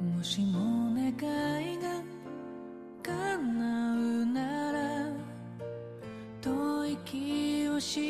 もしも願いが叶うなら吐息をし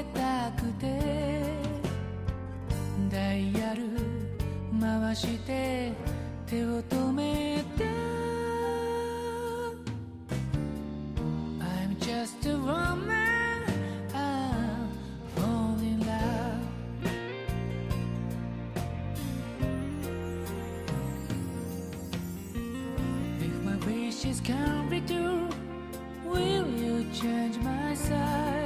届けたくてダイヤル回して手を止めた I'm just a woman I'm falling in love If my wishes can't be true Will you change my size